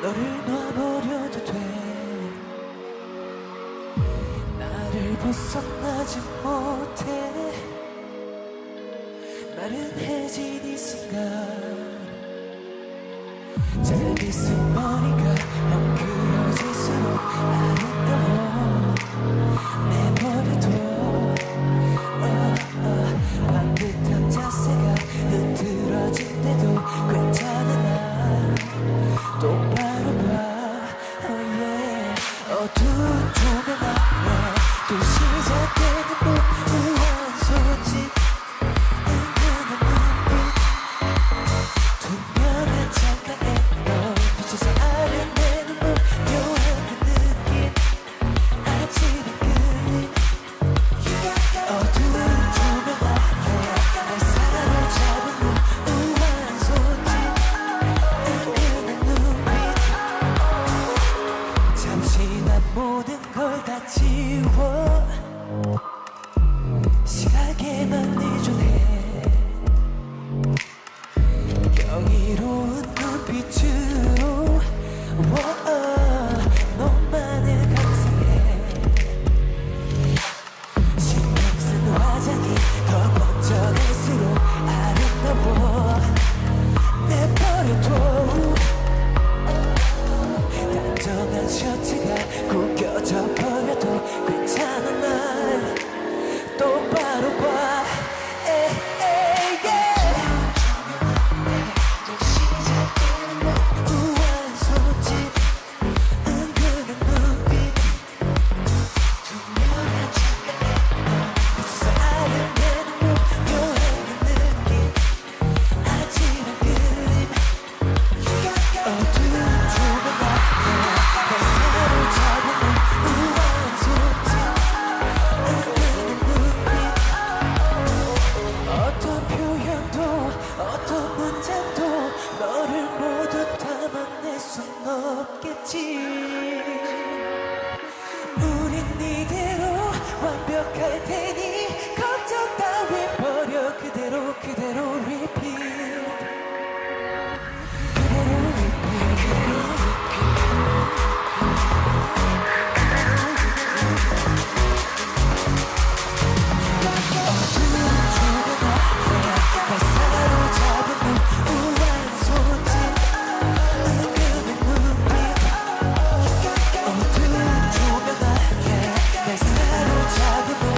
너를 놔버려도 돼. 나를 벗어나지 못해. 나른해진 이 순간 짧은 숨머리가 엉클어질수록 아름다워. 내 없지 우린 이대로 완벽할 테니 걱정 따위 버려. 그대로 그대로. tired of